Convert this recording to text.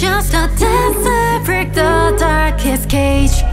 Just a dancer, break the darkest cage.